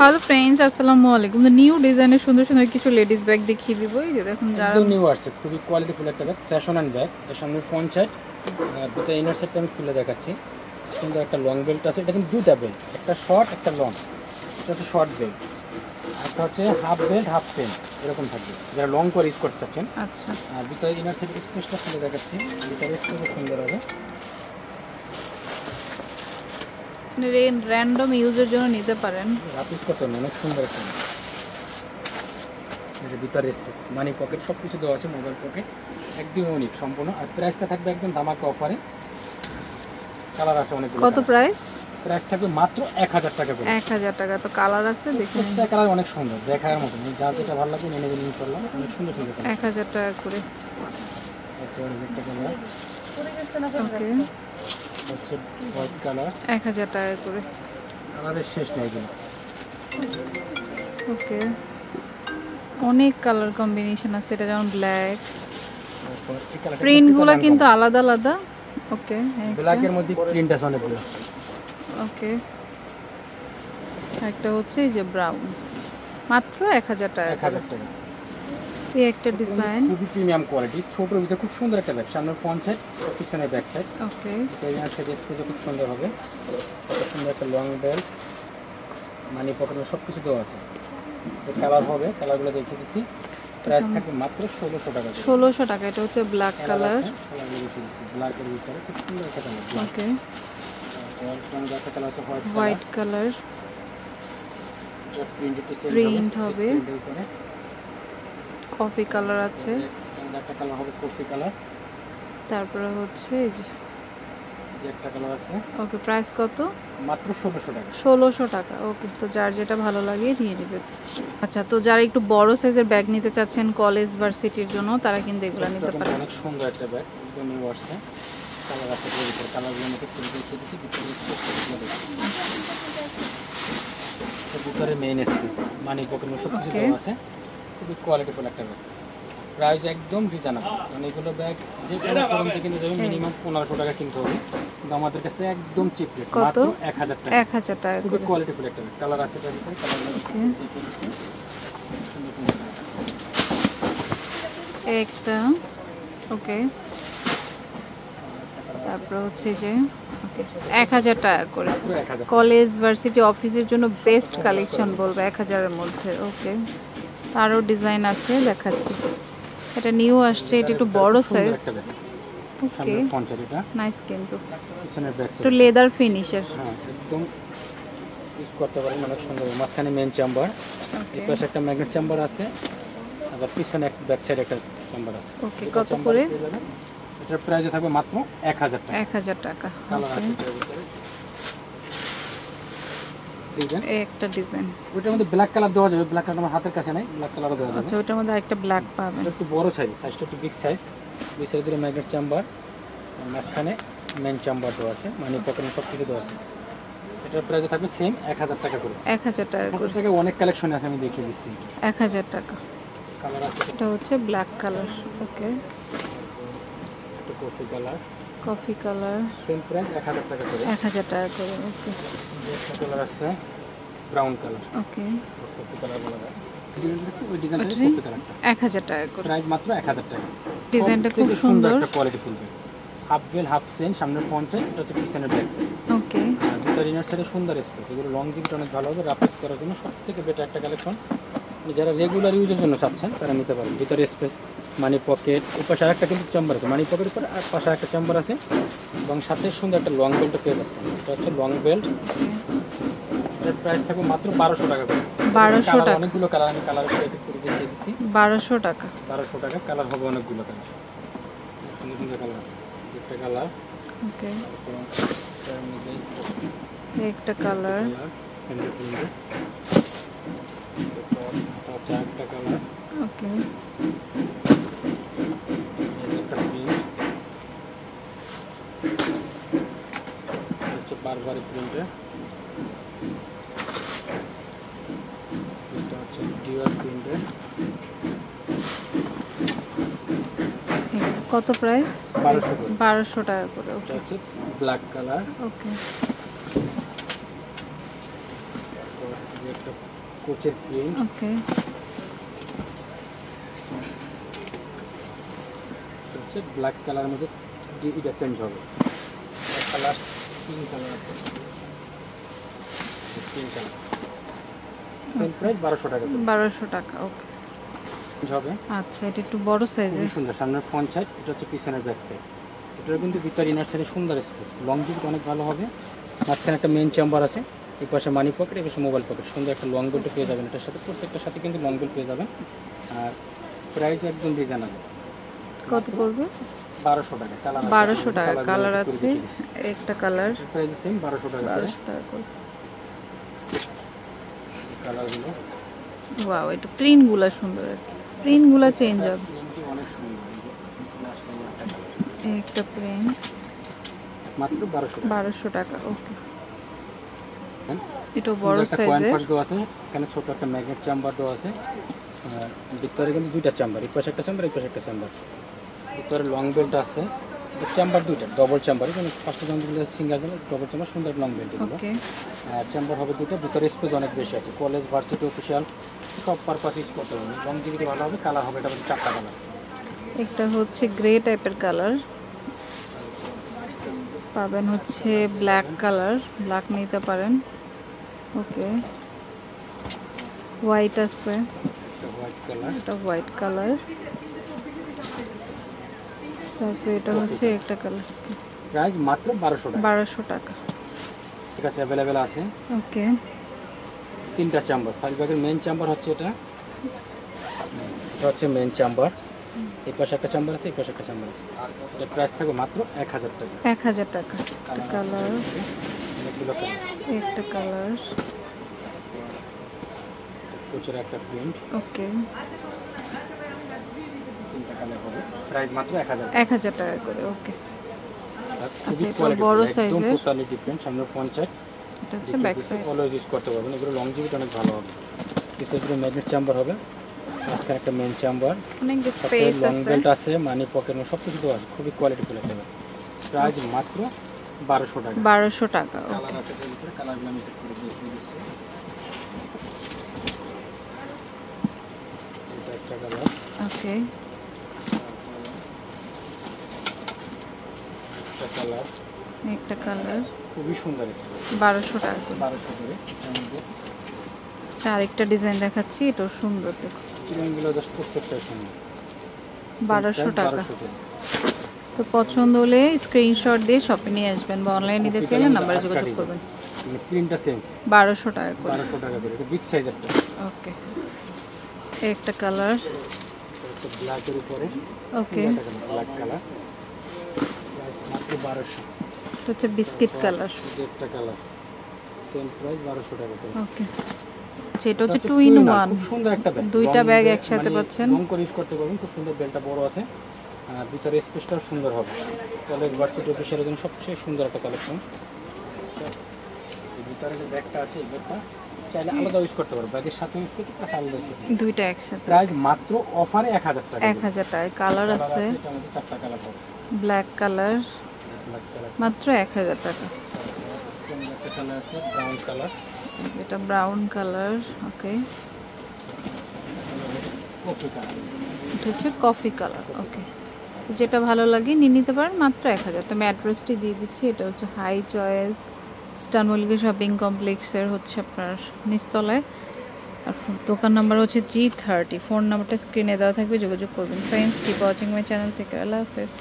Hello friends আসসালামু আলাইকুম। New ডিজাইনের সুন্দর সুন্দর কিছু লেডিস ব্যাগ দেখিয়ে দিব। এই যে দেখুন যারা নিউ আসছে খুবই কোয়ালিটিফুল একটা ব্যাগ ফ্যাশন অ্যান্ড ব্যাগ এর সামনে ফ্রন্ট সাইড দুটো ইনার সাইডটা আমি খুলে দেখাচ্ছি। সুন্দর একটা লং বেল্ট আছে। এটা কিন্তু দুটা বেল্ট একটা শর্ট একটা লং এটা হচ্ছে শর্ট বেল্ট একটা হচ্ছে হাফ বেল্ট হাফ সেম এরকম থাকবে। যারা লং করে ইউজ করতে চাচ্ছেন আচ্ছা। আর ভিতরে ইনার সাইড স্পেসটা খুলে দেখাচ্ছি। ভিতরে স্পেসও সুন্দর হবে। র্যান্ডম ইউজের জন্য নিতে পারেন। হবে না, অনেক সুন্দর একটা। এই যে ভিতরে স্পেস মানি পকেট সব কিছু দেওয়া আছে মোবাইল পকেট একদম ইউনিক সম্পূর্ণ। আর প্রাইসটা থাকবে একদম ধামাকা অফারে কালার আছে অনেক কত প্রাইস প্রাইস থাকবে মাত্র এক হাজার টাকা করে। এক হাজার টাকা। তো কালার আছে দেখুন কালার অনেক সুন্দর দেখার মতো। যা যেটা ভালো লাগবে নিয়ে নিয়ে করলাম অনেক সুন্দর সুন্দর এক হাজার টাকা করে। একটা হচ্ছে হোয়াইট কালার। এক হাজার টাকা করে। কালারের শেষ নেই এগুলো। ওকে। অনেক কালার কম্বিনেশন আছে এটা যেমন ব্ল্যাক। প্রিন্টগুলো কিন্তু আলাদা আলাদা। ওকে ব্ল্যাকের মধ্যে প্রিন্ট আছে অনেকগুলো। ওকে। একটা হচ্ছে এই যে ব্রাউন। মাত্র এক হাজার টাকা এক হাজার টাকা। এই একটা ডিজাইন খুবই প্রিমিয়াম কোয়ালিটি ছোটোর ভিতরে খুব সুন্দর একটা ব্যাগ সামনের ফ্রন্ট সাইড পিছনের ব্যাক সাইড ওকে পেরিয়ার সাইড স্পেসও খুব সুন্দর হবে। কত সুন্দর একটা লং বেল্ট মানি পকেট সব কিছু দেওয়া আছে। কালার হবে কালারগুলো দেখিয়ে দিচ্ছি। প্রাইস থাকবে মাত্র ষোলোশো টাকা করে। ষোলোশো টাকা এটা হচ্ছে ব্ল্যাক কালার দিচ্ছি। ব্ল্যাকের ভিতরে খুব সুন্দর একটা colour okay white colour print হবে। কফি কালার আছে। একটা- একটা কালার হবে কফি কালার। তারপরে হচ্ছে এই যে। একটা কালার আছে। ওকে প্রাইস কত? মাত্র ষোলোশো টাকা। ষোলোশো টাকা। ওকে তো যার যেটা ভালো লাগে নিয়ে নেবে। আচ্ছা তো যারা একটু বড় সাইজের ব্যাগ নিতে চাচ্ছেন কলেজ ভার্সিটির জন্য তারা কিন্তু এগুলো নিতে পারেন অনেক সুন্দর একটা ব্যাগ একদম নিউ আসছে। কালার আছে ভিতরে। কালারগুলো আমাকে খুলে দেখিয়ে দিচ্ছি ভিতরে স্পেসগুলো দেখুন। এটা ভিতরে মেইন স্পেস মানি পকেট সব কিছু আছে। খুবই কোয়ালিটিফুল একটা ব্যাগ প্রাইস একদম রিজনেবল মানে এগুলো ব্যাগ যে কোনো শোরুম থেকে নিয়ে যাবে মিনিমাম পনেরোশো টাকা কিনতে হবে। কিন্তু আমাদের কাছে একদম চিপ রেট মাত্র এক হাজার টাকা। এক হাজার টাকা খুবই কোয়ালিটিফুল একটা ব্যাগ কালার আছে ভিতরে colour। একটা ওকে তারপর হচ্ছে যে এক হাজার টাকা করে। কলেজ ভার্সিটি অফিসের জন্য বেস্ট কালেকশন বলব এক হাজারের মধ্যে। ওকে আরও ডিজাইন আছে দেখাচ্ছি। এটা নিউ আসছে এটা একটু বড় সাইজ ওকে নাইস কিন্তু। একটু লেদার ফিনিশের হ্যাঁ একদম ইউজ করতে পারেন অনেক সুন্দর। মাঝখানে মেন চেম্বার এই পাশে একটা ম্যাগনেট চেম্বার আছে। আবার পিছনে এক ব্যাক সাইড একটা চেম্বার আছে। ওকে কত করে। এটার প্রাইস থাকবে মাত্র এক হাজার টাকা। এক হাজার টাকা। কালার আছে ডিজাইন এই একটা ডিজাইন ওইটার মধ্যে ব্ল্যাক কালার দেওয়া যাবে ব্ল্যাক কালার আমার হাতের কাছে নাই ব্ল্যাক কালারও দেওয়া যাবে। আচ্ছা ওটার মধ্যে একটা ব্ল্যাক পাবেন। এটা একটু বড় সাইজ সাইজটা একটু বিগ সাইজ দুই সাইড ধরে ম্যাগনেট চেম্বার মাঝখানে মেন চেম্বার দেওয়া আছে মানে পকেটে সব কিছু দেওয়া আছে। এটার প্রাইস থাকবে সেম এক হাজার টাকা করে। এক হাজার টাকা হাজার করে টাকা অনেক কালেকশন আছে আমি দেখিয়ে দিচ্ছি। এক হাজার টাকা। কালার আছে এটা হচ্ছে ব্ল্যাক কালার ওকে একটা coffee colour coffee colour. Same price এক হাজার টাকা করে। এক হাজার টাকা করে ওকে যে একটা কালার আছে brown colour okay. Coffee colour বলা যায়। ডিজাইন দেখছি ওই ডিজাইনটা? কফি এক হাজার টাকা করে। প্রাইস মাত্র এক হাজার টাকা। ডিজাইনটা খুব সুন্দর। একটা কোয়ালিটি ফুলবে। হাফ বেল হাফ সেন সামনের ফ্রন্ট সাইড এটা হচ্ছে পিছনের ব্যাক সাইড ওকে। আর দুটো ইনার সাইডে সুন্দর স্পেস এগুলো লং জিপটা অনেক ভালো হবে রাফ করার জন্য সব থেকে বেটার একটা কালেকশন যারা রেগুলার ইউজের জন্য চাচ্ছেন তারা নিতে পারেন। ভিতরে স্পেস মানি পকেট পাশে আরেকটা কিন্তু চেম্বার আছে। মানি পকেটের উপরে আর পাশে একটা চেম্বার আছে। এবং সাথে সুন্দর একটা লং বেল্ট পেয়ে যাচ্ছে এটা হচ্ছে লং বেল্ট এটার প্রাইস থাকবে মাত্র বারোশো টাকা করে। বারোশো টাকা। অনেকগুলো কালার আমি কালার করে দেখিয়ে দিচ্ছি। বারোশো টাকা। বারোশো টাকা কালার হবে অনেকগুলো কালার সুন্দর সুন্দর কালার আছে। একটা কালার ওকে একটা কালার কালার ওকে বারবারি প্রিন্টে এটা হচ্ছে ডিওয়ার প্রিন্টে কত প্রাইস বারোশো বারোশো টাকা করে ওকে হচ্ছে ব্ল্যাক কালার ওকে একটা কোচের প্রিন্ট ওকে হচ্ছে ব্ল্যাক কালারের মধ্যে এটা চেঞ্জ হবে। একটা last pink colour pink colour same price বারোশো টাকা বারোশো টাকা ওকে হবে। আচ্ছা এটা একটু বড় সাইজের সুন্দর সামনের ফ্রন্ট সাইড এটা হচ্ছে পিছনের ব্যাক সাইড এটার কিন্তু ভিতর ইনার সাইডে সুন্দর স্পেস লং জিপ অনেক ভালো হবে। মাঝখানে একটা মেন চেম্বার আছে। এই পাশে মানি পকেট এই পাশে মোবাইল পকেট সুন্দর একটা লং বেল্ট পেয়ে যাবেন। এটার সাথে প্রত্যেকটার সাথে কিন্তু লং বেল্ট পেয়ে যাবেন। আর প্রাইস একদম রিজনেবল কত পড়বে? বারোশো টাকা। কালার বারোশো টাকা কালার আছে একটা কালার প্রাইস সেম বারোশো টাকা বারোশো টাকা করে। কালারগুলো ওয়াও এটা প্রিন্টগুলো সুন্দর আর কি। প্রিন্টগুলো চেঞ্জ হবে। একটা। প্রিন্ট মাত্র বারোশো টাকা। বারোশো টাকা ওকে? এটা বড় সাইজের আছে। এখানে ছোট একটা ম্যাগনেট চেম্বার দেওয়া আছে। ভিতরে কিন্তু দুইটা চেম্বার এই পাশে একটা চেম্বার এই পাশে একটা চেম্বার ভিতরে লং বেল্ট আছে। চেম্বার দুইটা ডবল চেম্বার এখানে first chamber single chamber double chamber সুন্দর লং বেল্ট এগুলো। ওকে আর চেম্বার হবে দুটো ভিতরে স্পেস অনেক বেশি আছে। কলেজ ভার্সিটি অফিসিয়াল সব পারপাস ইউজ করতে পারবেন লং জিবিটি ভালো হবে কালার হবে এটা হচ্ছে চারটা কালার একটা হচ্ছে গ্রে টাইপের কালার পাবেন হচ্ছে ব্ল্যাক কালার ব্ল্যাক নিতে পারেন। ওকে হোয়াইট আছে। হোয়াইট কালার এটা হোয়াইট কালার তারপরে এটা হচ্ছে একটা কালার প্রাইস মাত্র বারোশো টাকা। বারোশো টাকা। ঠিক আছে অ্যাভেলেবেল আছে। ওকে তিনটা চেম্বার ফাইভ ব্যাগের মেন চেম্বার হচ্ছে এটা। এটা হচ্ছে মেন চেম্বার এই পাশে একটা চেম্বার আছে এই পাশে একটা চেম্বার আছে। এটার প্রাইস থাকবে মাত্র এক হাজার টাকা। এক হাজার টাকা। কালার একটা কালার প্রচুর একটা প্রিন্ট ওকে কালার হবে। প্রাইস মাত্র টাকা। করে ওকে আচ্ছা, এটা বড় full, একদম টোটালি ডিফারেন্ট সামনে ফ্রন্ট সাইড এটা হচ্ছে ব্যাক সাইড অলওয়েজ ইউজ করতে পারবেন এগুলো লং জিবিটা অনেক ভালো হবে। ম্যাগনেট চেম্বার হবে। একটা মেন চেম্বার অনেক লং আছে। বেল্ট আছে মানি পকেট সব কিছু আছে। খুবই কোয়ালিটি ফুল একটা প্রাইস মাত্র বারোশো টাকা। বারোশো টাকা কালার ওকে আছে ভিতরে কালারগুলো আমি করে দেখিয়ে দিচ্ছি। এটা একটা কালার ওকে একটা কালার। একটা কালার। খুবই সুন্দর বারোশো টাকা বারোশো করে। এর আচ্ছা আরেকটা ডিজাইন দেখাচ্ছি এটাও সুন্দর দেখো। চিরনগুলো জাস্ট প্রত্যেকটা সুন্দর। বারোশো টাকা। তো পছন্দ হলে স্ক্রিনশট দিয়ে শপে নিয়ে আসবেন বা অনলাইন নিতে চাইলে নাম্বারে যোগাযোগ করবেন। প্রিন্টটা চেঞ্জ বারোশো টাকা করে। বারোশো টাকা করে। এটা বিগ সাইজেরটা ওকে একটা কালার একটা ব্ল্যাকের উপরে। ওকে ব্ল্যাক কালার মাত্র বারোশো। এটা হচ্ছে বিস্কিট কালার। একটা কালার। সেম প্রাইস বারোশো টাকা ওকে। যেটা হচ্ছে টু ইন ওয়ান। সুন্দর একটা ব্যাগ দুইটা bag একসাথে পাচ্ছেন। রং করে ইউজ করতে পারবেন খুব সুন্দর বড় আছে। আর ভিতরে স্পেসটাও সুন্দর হবে। কলেজ ভার্সিটি অফিসের জন্য সবচেয়ে সুন্দর একটা কালেকশন ভিতরে যে ব্যাগটা আছে এই ব্যাগটা চাইলে আলাদা ইউজ করতে পারো। ব্যাগের সাথে ইউজ করতে প্লাস আলাদা ইউজ করতে দুইটা একসাথে। প্রাইস মাত্র অফারে টাকা টাকা। কালার আছে মধ্যে চারটা কালার পাবে কালার ব্ল্যাক কালার মাত্র এক হাজার টাকা। এটা ব্রাউন কালার ওকে এটা হচ্ছে কফি কালার ওকে যেটা ভালো লাগে, নিয়ে নিতে পারেন, মাত্র এক হাজার। তো আমি অ্যাড্রেসটি দিয়ে দিচ্ছি, এটা হচ্ছে হাই চয়েস স্টান মল্লিকা শপিং কমপ্লেক্সের হচ্ছে আপনার নিচতলায়। আর দোকান নাম্বার হচ্ছে জি থার্টি ফোন নাম্বারটা স্ক্রিনে দেওয়া থাকবে, যোগাযোগ করবেন। Friends keep watching my channel থেকে আল্লাহ হাফেজ।